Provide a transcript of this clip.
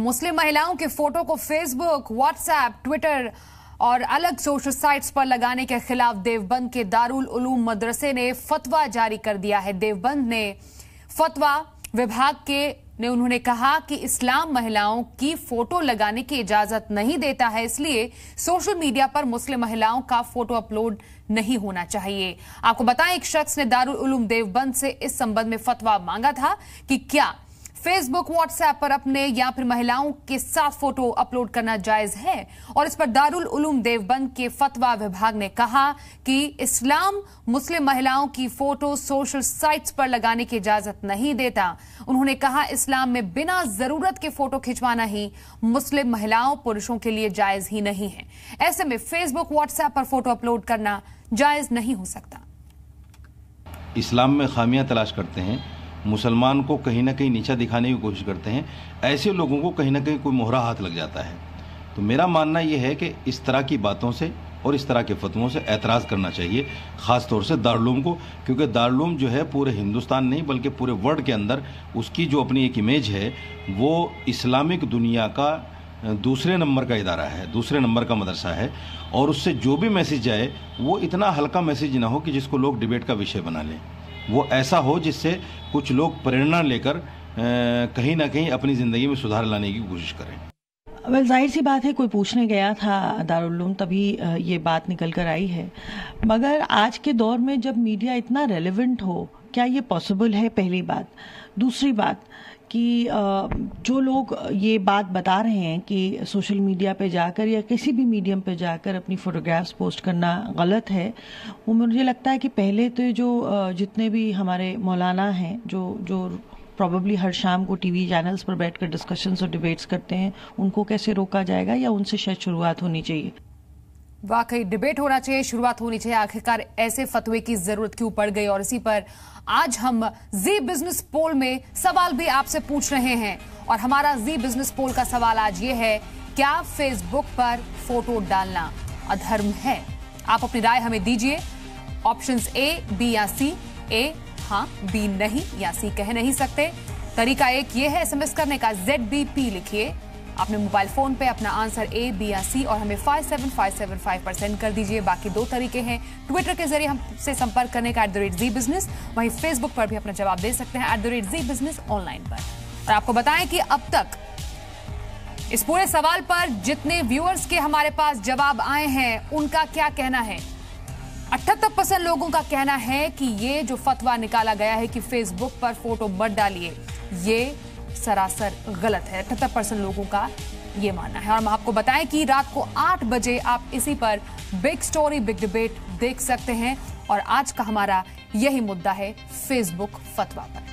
मुस्लिम महिलाओं के फ़ोटो को फेसबुक, व्हाट्सएप, ट्विटर और अलग सोशल साइट्स पर लगाने के खिलाफ देवबंद के दारुल उलूम मदरसे ने फतवा जारी कर दिया है। देवबंद ने फतवा विभाग के, ने उन्होंने कहा कि इस्लाम महिलाओं की फ़ोटो लगाने की इजाज़त नहीं देता है, इसलिए सोशल मीडिया पर मुस्लिम महिलाओं का फ़ोटो अपलोड नहीं होना चाहिए। आपको बताएँ, एक शख्स ने दारुल उलूम देवबंद से इस संबंध में फतवा मांगा था कि क्या फेसबुक व्हाट्सएप पर अपने या फिर महिलाओं के साथ फ़ोटो अपलोड करना जायज़ है और इस पर दारुल उलूम देवबंद के फतवा विभाग ने कहा कि इस्लाम मुस्लिम महिलाओं की फ़ोटो सोशल साइट्स पर लगाने की इजाज़त नहीं देता। उन्होंने कहा, इस्लाम में बिना ज़रूरत के फ़ोटो खिंचवाना ही मुस्लिम महिलाओं, पुरुषों के लिए जायज़ ही नहीं है। ऐसे में फेसबुक व्हाट्सएप पर फ़ोटो अपलोड करना जायज़ नहीं हो सकता। इस्लाम में खामियाँ तलाश करते हैं। मुसलमान को कहीं ना कहीं नीचा दिखाने की कोशिश करते हैं, ऐसे लोगों को कहीं ना कहीं कोई मोहरा हाथ लग जाता है। तो मेरा मानना यह है कि इस तरह की बातों से और इस तरह के फतवों से एतराज़ करना चाहिए ख़ास तौर से दारुलूम को, क्योंकि दारुलूम जो है पूरे हिंदुस्तान नहीं, बल्कि पूरे वर्ल्ड के अंदर उसकी जो अपनी एक इमेज है, वो इस्लामिक दुनिया का दूसरे नंबर का इदारा है, दूसरे नंबर का मदरसा है, और उससे जो भी मैसेज जाए वो इतना हल्का मैसेज ना हो कि जिसको लोग डिबेट का विषय बना लें। वो ऐसा हो जिससे कुछ लोग प्रेरणा लेकर कहीं ना कहीं अपनी ज़िंदगी में सुधार लाने की कोशिश करें। वेल ज़ाहिर सी बात है, कोई पूछने गया था दारुल्लूम, तभी ये बात निकल कर आई है। मगर आज के दौर में जब मीडिया इतना रेलेवेंट हो, क्या ये पॉसिबल है? पहली बात। दूसरी बात कि जो लोग ये बात बता रहे हैं कि सोशल मीडिया पे जाकर या किसी भी मीडियम पे जाकर अपनी फ़ोटोग्राफ्स पोस्ट करना गलत है, वो मुझे लगता है कि पहले तो जो जितने भी हमारे मौलाना हैं, जो जो प्रॉब्ली हर शाम को टीवी चैनल्स पर बैठकर डिस्कशंस और डिबेट्स करते हैं। उनको कैसे रोका जाएगा या उनसे शायद शुरुआत होनी चाहिए? वाकई डिबेट होना चाहिए, शुरुआत होनी चाहिए। आखिरकार ऐसे फतवे की ज़रूरत क्यों पड़ गई? और इसी पर आज हम जी बिज़नेस पोल में सवाल भी आपसे पूछ रहे हैं। और हमारा जी बिज़नेस पोल का सवाल आज ये है, क्या फेसबुक पर फ़ोटो डालना अधर्म है? आप अपनी राय हमें दीजिए। ऑप्शन ए बी या सी ए हाँ बी नहीं या सी कह नहीं सकते। तरीका एक ये है एसएमएस करने का जेड बी पी लिखिए। अपने मोबाइल फ़ोन पे अपना आंसर ए बी या सी और हमें 57575 पर सेंड कर दीजिए। बाकी दो तरीके हैं। ट्विटर के ज़रिए हमसे संपर्क करने का एट द जी बिज़नेस वहीं फेसबुक पर भी अपना जवाब दे सकते हैं at the G business online पर। और आपको बताएँ कि अब तक इस पूरे सवाल पर जितने व्यूअर्स के हमारे पास जवाब आए हैं, उनका क्या कहना है? अठहत्तर परसेंट लोगों का कहना है कि ये जो फतवा निकाला गया है कि फेसबुक पर फ़ोटो मत डालिए, ये सरासर गलत है। अठहत्तर परसेंट लोगों का ये मानना है। और हम आपको बताएँ कि रात को आठ बजे आप इसी पर बिग स्टोरी बिग डिबेट देख सकते हैं। और आज का हमारा यही मुद्दा है फेसबुक फतवा पर।